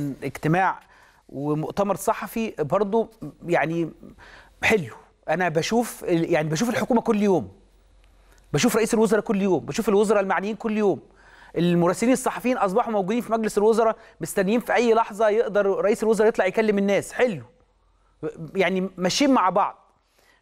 اجتماع ومؤتمر صحفي برضو يعني حلو. أنا بشوف يعني بشوف الحكومة كل يوم. بشوف رئيس الوزراء كل يوم. بشوف الوزراء المعنيين كل يوم. المراسلين الصحفيين أصبحوا موجودين في مجلس الوزراء مستنيين في أي لحظة يقدر رئيس الوزراء يطلع يكلم الناس. حلو. يعني ماشيين مع بعض.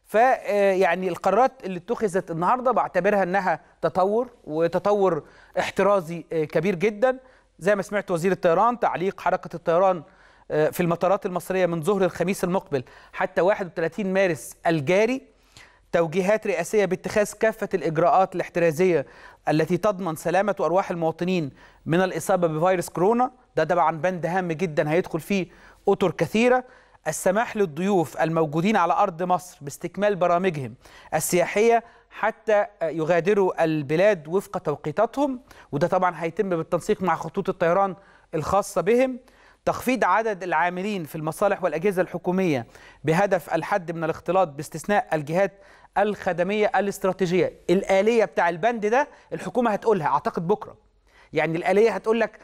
ف يعني القرارات اللي اتخذت النهارده بعتبرها إنها تطور وتطور احترازي كبير جدا. زي ما سمعت وزير الطيران تعليق حركة الطيران في المطارات المصرية من ظهر الخميس المقبل. حتى 31 مارس الجاري توجيهات رئاسية باتخاذ كافة الإجراءات الاحترازية التي تضمن سلامة وارواح المواطنين من الإصابة بفيروس كورونا. ده طبعا بند هام جدا هيدخل فيه أطر كثيرة. السماح للضيوف الموجودين على أرض مصر باستكمال برامجهم السياحية حتى يغادروا البلاد وفق توقيتاتهم وده طبعا هيتم بالتنسيق مع خطوط الطيران الخاصة بهم. تخفيض عدد العاملين في المصالح والأجهزة الحكومية بهدف الحد من الاختلاط باستثناء الجهات الخدمية الاستراتيجية. الآلية بتاع البند ده الحكومة هتقولها أعتقد بكرة. يعني الآلية هتقول لك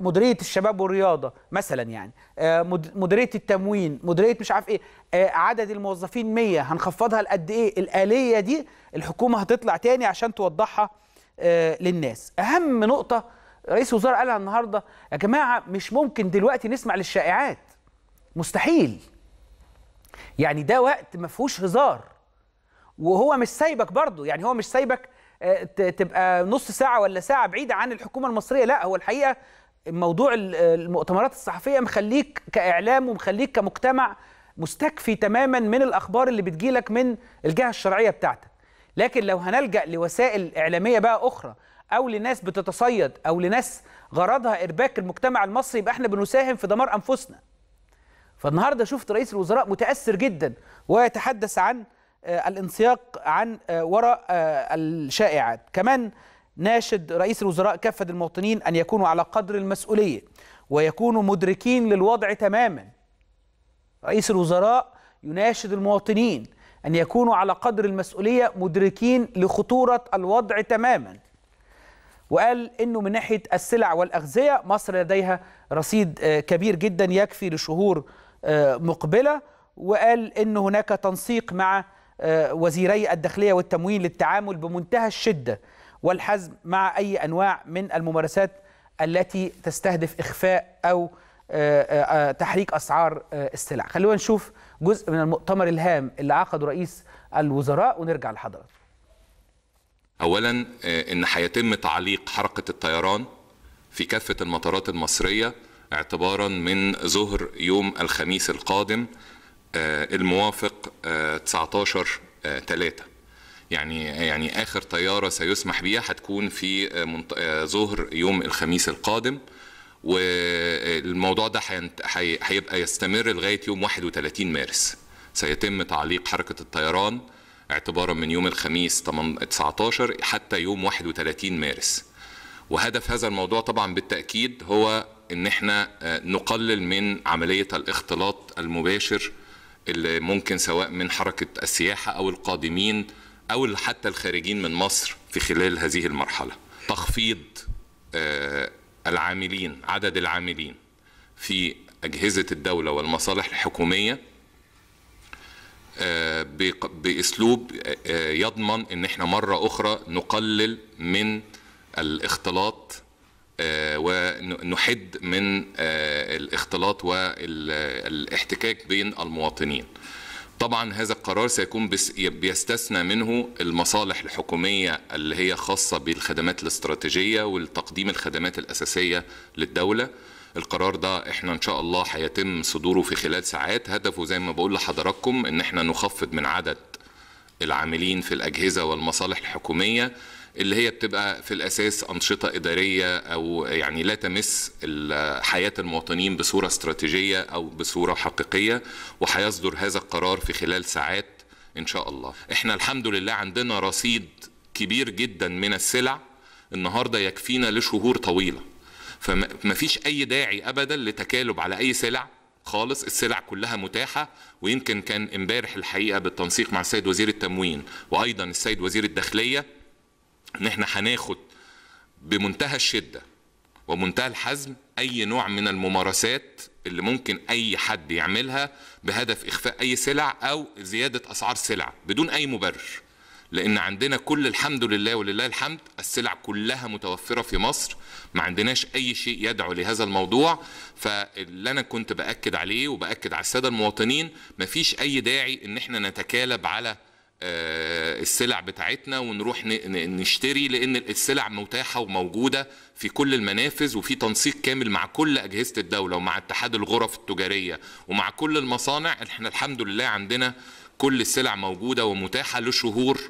مديرية الشباب والرياضة مثلا يعني مديرية التموين مديرية مش عارف إيه عدد الموظفين 100 هنخفضها لقد إيه؟ الآلية دي الحكومة هتطلع تاني عشان توضحها للناس. أهم نقطة رئيس الوزراء قالها النهارده يا جماعة مش ممكن دلوقتي نسمع للشائعات. مستحيل. يعني ده وقت ما فيهوش هزار. وهو مش سايبك برضه يعني هو مش سايبك تبقى نص ساعة ولا ساعة بعيدة عن الحكومة المصرية. لا هو الحقيقة موضوع المؤتمرات الصحفية مخليك كإعلام ومخليك كمجتمع مستكفي تماما من الأخبار اللي بتجيلك من الجهة الشرعية بتاعتك. لكن لو هنلجأ لوسائل إعلامية بقى أخرى أو لناس بتتصيد أو لناس غرضها إرباك المجتمع المصري يبقى إحنا بنساهم في دمار أنفسنا. فالنهاردة شفت رئيس الوزراء متأثر جدا ويتحدث عن الانسياق عن وراء الشائعات. كمان ناشد رئيس الوزراء كافة المواطنين أن يكونوا على قدر المسؤولية ويكونوا مدركين للوضع تماما. رئيس الوزراء يناشد المواطنين أن يكونوا على قدر المسؤولية مدركين لخطورة الوضع تماما. وقال أنه من ناحية السلع والأغذية مصر لديها رصيد كبير جدا يكفي لشهور مقبلة. وقال أن هناك تنسيق مع وزيري الداخلية والتموين للتعامل بمنتهى الشدة والحزم مع أي أنواع من الممارسات التي تستهدف إخفاء أو تحريك أسعار السلع. خلونا نشوف جزء من المؤتمر الهام اللي عقده رئيس الوزراء ونرجع لحضراتكم. أولا إن هيتم تعليق حركة الطيران في كافة المطارات المصرية اعتبارا من ظهر يوم الخميس القادم الموافق 19 3 يعني يعني آخر طيارة سيسمح بها هتكون في ظهر يوم الخميس القادم والموضوع ده هيبقى يستمر لغاية يوم 31 مارس. سيتم تعليق حركة الطيران اعتبارا من يوم الخميس 19 حتى يوم 31 مارس. وهدف هذا الموضوع طبعا بالتأكيد هو إن إحنا نقلل من عملية الاختلاط المباشر اللي ممكن سواء من حركة السياحة أو القادمين أو حتى الخارجين من مصر في خلال هذه المرحلة. تخفيض العاملين عدد العاملين في أجهزة الدولة والمصالح الحكومية بأسلوب يضمن أن إحنا مرة أخرى نقلل من الاختلاط ونحد من الاختلاط والاحتكاك بين المواطنين. طبعا هذا القرار سيكون بيستثنى منه المصالح الحكومية اللي هي خاصة بالخدمات الاستراتيجية والتقديم الخدمات الأساسية للدولة. القرار ده إحنا إن شاء الله هيتم صدوره في خلال ساعات. هدفه زي ما بقول لحضراتكم إن إحنا نخفض من عدد العاملين في الأجهزة والمصالح الحكومية. اللي هي بتبقى في الأساس أنشطة إدارية أو يعني لا تمس حياه المواطنين بصورة استراتيجية أو بصورة حقيقية وهيصدر هذا القرار في خلال ساعات إن شاء الله. إحنا الحمد لله عندنا رصيد كبير جدا من السلع النهارده يكفينا لشهور طويلة. فما فيش أي داعي ابدا لتكالب على أي سلع خالص السلع كلها متاحة ويمكن كان امبارح الحقيقة بالتنسيق مع السيد وزير التموين وأيضا السيد وزير الداخلية إن إحنا هناخد بمنتهى الشدة ومنتهى الحزم أي نوع من الممارسات اللي ممكن أي حد يعملها بهدف إخفاء أي سلع أو زيادة أسعار سلع بدون أي مبرر. لأن عندنا كل الحمد لله ولله الحمد السلع كلها متوفرة في مصر ما عندناش أي شيء يدعو لهذا الموضوع. فاللي أنا كنت بأكد عليه وبأكد على السادة المواطنين مفيش أي داعي إن إحنا نتكالب على السلع بتاعتنا ونروح نشتري لأن السلع متاحة وموجودة في كل المنافذ وفي تنسيق كامل مع كل أجهزة الدولة ومع اتحاد الغرف التجارية ومع كل المصانع. إحنا الحمد لله عندنا كل السلع موجودة ومتاحة لشهور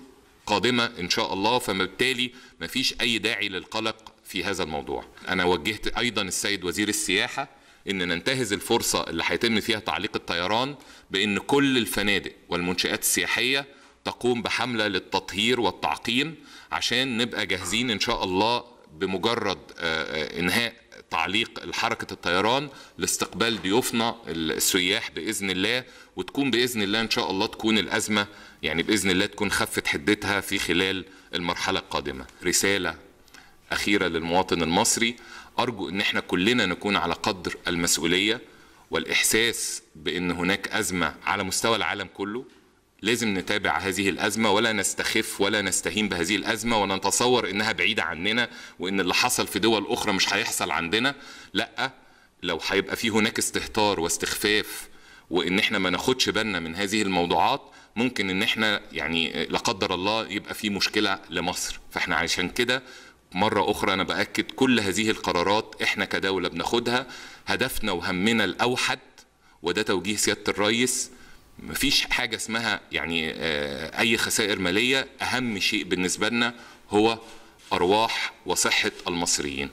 قادمة إن شاء الله. فبالتالي مفيش أي داعي للقلق في هذا الموضوع. أنا وجهت أيضا السيد وزير السياحة إن ننتهز الفرصة اللي هيتم فيها تعليق الطيران بإن كل الفنادق والمنشآت السياحية تقوم بحملة للتطهير والتعقيم عشان نبقى جاهزين إن شاء الله بمجرد آه، آه، إنهاء تعليق حركة الطيران لاستقبال ضيوفنا السياح بإذن الله وتكون بإذن الله إن شاء الله تكون الأزمة يعني بإذن الله تكون خفت حدتها في خلال المرحلة القادمة. رسالة أخيرة للمواطن المصري. أرجو أن إحنا كلنا نكون على قدر المسؤولية والإحساس بأن هناك أزمة على مستوى العالم كله. لازم نتابع هذه الأزمة ولا نستخف ولا نستهين بهذه الأزمة ولا نتصور إنها بعيدة عننا وإن اللي حصل في دول أخرى مش هيحصل عندنا. لأ لو هيبقى في هناك استهتار واستخفاف وإن إحنا ما ناخدش بالنا من هذه الموضوعات ممكن إن إحنا يعني لا قدر الله يبقى في مشكلة لمصر. فإحنا عشان كده مرة أخرى أنا بأكد كل هذه القرارات إحنا كدولة بناخدها. هدفنا وهمنا الأوحد وده توجيه سيادة الرئيس مفيش حاجة اسمها يعني آه، أي خسائر مالية. أهم شيء بالنسبة لنا هو أرواح وصحة المصريين.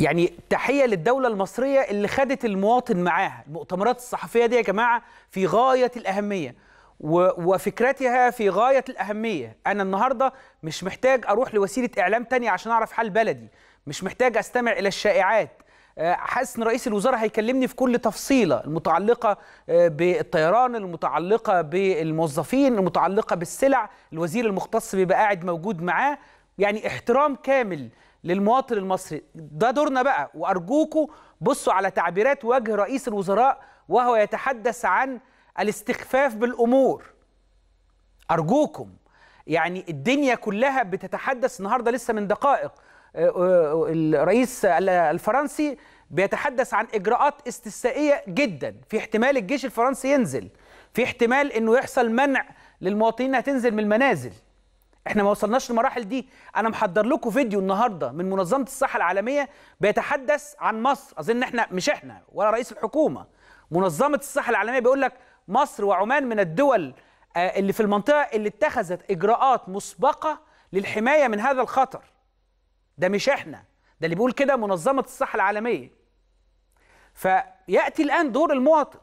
يعني تحية للدولة المصرية اللي خدت المواطن معاها. المؤتمرات الصحفية دي يا جماعة في غاية الأهمية و- وفكرتها في غاية الأهمية. أنا النهاردة مش محتاج أروح لوسيلة إعلام تانية عشان أعرف حال بلدي. مش محتاج أستمع إلى الشائعات. حاسس إن رئيس الوزراء هيكلمني في كل تفصيلة المتعلقة آه، بالطيران المتعلقة بالموظفين المتعلقة بالسلع الوزير المختص بيبقى قاعد موجود معاه. يعني احترام كامل للمواطن المصري. ده دورنا بقى. وأرجوكوا بصوا على تعبيرات وجه رئيس الوزراء وهو يتحدث عن الاستخفاف بالأمور. أرجوكم. يعني الدنيا كلها بتتحدث النهارده لسه من دقائق. الرئيس الفرنسي بيتحدث عن إجراءات استثنائيه جدا في احتمال الجيش الفرنسي ينزل في احتمال إنه يحصل منع للمواطنين إنها تنزل من المنازل. إحنا ما وصلناش للمراحل دي. أنا محضر لكم فيديو النهارده من منظمة الصحة العالمية بيتحدث عن مصر. أظن إحنا مش إحنا ولا رئيس الحكومة. منظمة الصحة العالمية بيقول لك مصر وعمان من الدول آه، اللي في المنطقة اللي اتخذت إجراءات مسبقة للحماية من هذا الخطر. ده مش إحنا. ده اللي بيقول كده منظمة الصحة العالمية. فيأتي الآن دور المواطن.